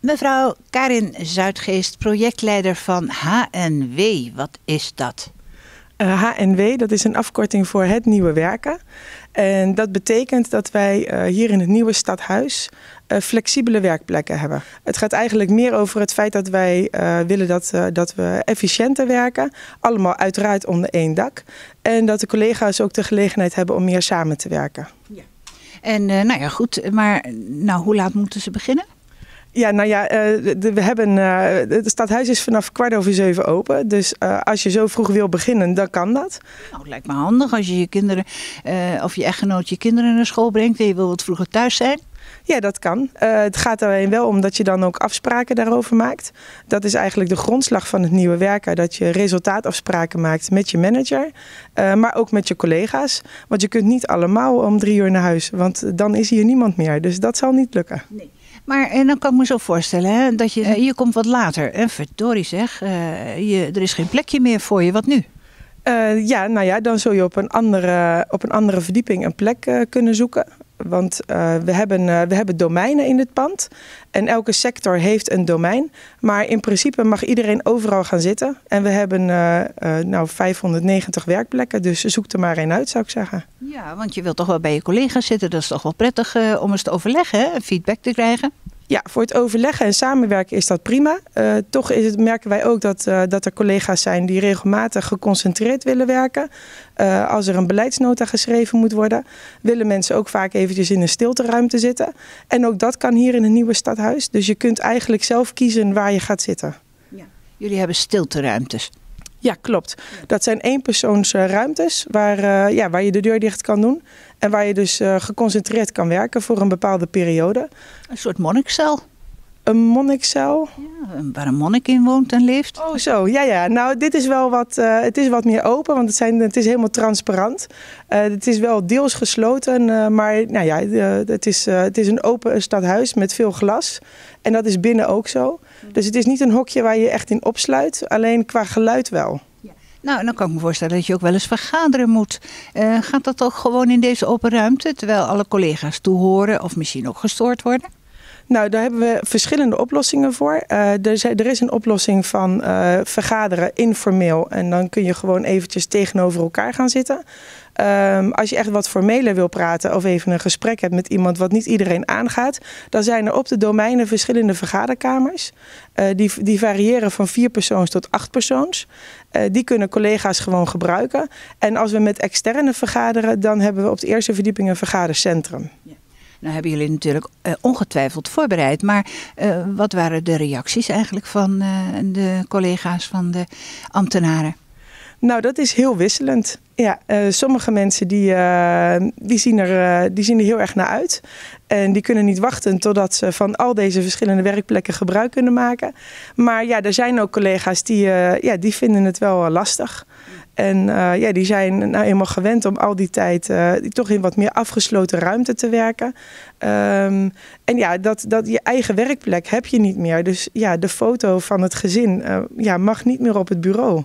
Mevrouw Karin Zuidgeest, projectleider van HNW. Wat is dat? HNW, eh, dat is een afkorting voor het nieuwe werken. En dat betekent dat wij uh, hier in het nieuwe stadhuis uh, flexibele werkplekken hebben. Het gaat eigenlijk meer over het feit dat wij willen dat, dat we efficiënter werken. Allemaal uiteraard onder één dak. En dat de collega's ook de gelegenheid hebben om meer samen te werken. Ja. En nou ja, goed. Maar nou, hoe laat moeten ze beginnen? Ja, nou ja, de, we hebben, uh, het stadhuis is vanaf kwart over zeven open. Dus uh, als je zo vroeg wil beginnen, dan kan dat. Nou, het lijkt me handig als je je kinderen of je echtgenoot je kinderen naar school brengt en je wil wat vroeger thuis zijn. Ja, dat kan. het gaat alleen wel om dat je dan ook afspraken daarover maakt. Dat is eigenlijk de grondslag van het nieuwe werken. Dat je resultaatafspraken maakt met je manager, maar ook met je collega's. Want je kunt niet allemaal om drie uur naar huis, want dan is hier niemand meer. Dus dat zal niet lukken. Nee. Maar en dan kan ik me zo voorstellen hè, dat je, je komt wat later. En verdorie zeg, uh, je, er is geen plekje meer voor je. Wat nu? Uh, ja, nou ja, dan zul je op een andere, op een andere verdieping een plek uh, kunnen zoeken. Want uh, we, hebben, we hebben domeinen in het pand. En elke sector heeft een domein. Maar in principe mag iedereen overal gaan zitten. En we hebben nou 590 werkplekken. Dus zoek er maar één uit, zou ik zeggen. Ja, want je wilt toch wel bij je collega's zitten. Dat is toch wel prettig om eens te overleggen hè? feedback te krijgen. Ja, voor het overleggen en samenwerken is dat prima. Uh, toch is het, merken wij ook dat, uh, dat er collega's zijn die regelmatig geconcentreerd willen werken. Uh, als er een beleidsnota geschreven moet worden, willen mensen ook vaak eventjes in een stilteruimte zitten. En ook dat kan hier in het nieuwe stadhuis. Dus je kunt eigenlijk zelf kiezen waar je gaat zitten. Ja. Jullie hebben stilteruimtes. Ja, klopt. Dat zijn eenpersoonsruimtes waar, uh, ja, waar je de deur dicht kan doen. En waar je dus uh, geconcentreerd kan werken voor een bepaalde periode. Een soort monnikcel. Een monnikcel? Ja, waar een monnik in woont en leeft. Oh zo, ja ja. Nou, dit is wel wat, uh, het is wat meer open, want het, zijn, het is helemaal transparant. Uh, het is wel deels gesloten, uh, maar nou ja, het, is, het is een open stadhuis met veel glas. En dat is binnen ook zo. Dus het is niet een hokje waar je echt in opsluit, alleen qua geluid wel. Nou, dan kan ik me voorstellen dat je ook wel eens vergaderen moet. Uh, gaat dat ook gewoon in deze open ruimte, terwijl alle collega's toehoren of misschien ook gestoord worden? Nou, daar hebben we verschillende oplossingen voor. Uh, er, is, een oplossing van uh, vergaderen informeel. En dan kun je gewoon eventjes tegenover elkaar gaan zitten. Um, als je echt wat formeler wil praten of even een gesprek hebt met iemand wat niet iedereen aangaat, dan zijn er op de domeinen verschillende vergaderkamers. Uh, die, die variëren van vier persoons tot acht persoons. Die kunnen collega's gewoon gebruiken. En als we met externe vergaderen, dan hebben we op de eerste verdieping een vergadercentrum. Nou hebben jullie natuurlijk uh, ongetwijfeld voorbereid, maar uh, wat waren de reacties eigenlijk van uh, de collega's van de ambtenaren? Nou, dat is heel wisselend. Ja, sommige mensen die, die, zien er, die zien er heel erg naar uit. En die kunnen niet wachten totdat ze van al deze verschillende werkplekken gebruik kunnen maken. Maar ja, er zijn ook collega's die, ja, die vinden het wel lastig. En uh, ja, die zijn nou eenmaal gewend om al die tijd uh, toch in wat meer afgesloten ruimte te werken. Um, en ja, dat, dat je eigen werkplek heb je niet meer. Dus ja, de foto van het gezin uh, ja, mag niet meer op het bureau.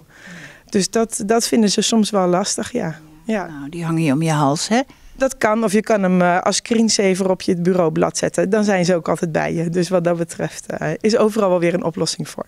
Dus dat, dat vinden ze soms wel lastig, ja. ja. Nou, die hangen je om je hals, hè? Dat kan, of je kan hem als screensaver op je bureaublad zetten. Dan zijn ze ook altijd bij je. Dus wat dat betreft is overal wel weer een oplossing voor.